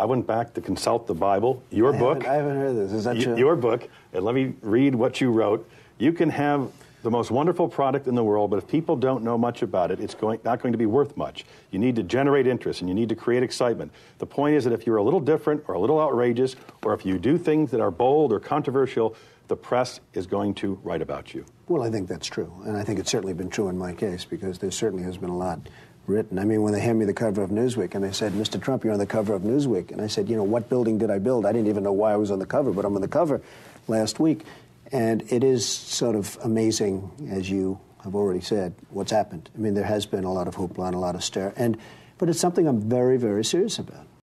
I went back to consult the Bible, your I book. Haven't, I haven't heard this. Is that y- true? your book, and let me read what you wrote. You can have the most wonderful product in the world, but if people don't know much about it, it's going, not going to be worth much. You need to generate interest and you need to create excitement. The point is that if you're a little different or a little outrageous, or if you do things that are bold or controversial, the press is going to write about you. Well, I think that's true. And I think it's certainly been true in my case because there certainly has been a lot written. I mean, when they handed me the cover of Newsweek and they said, Mr. Trump, you're on the cover of Newsweek. And I said, you know, what building did I build? I didn't even know why I was on the cover, but I'm on the cover last week. And it is sort of amazing, as you have already said, what's happened. I mean, there has been a lot of hoopla and a lot of stir. And, but it's something I'm very, very serious about.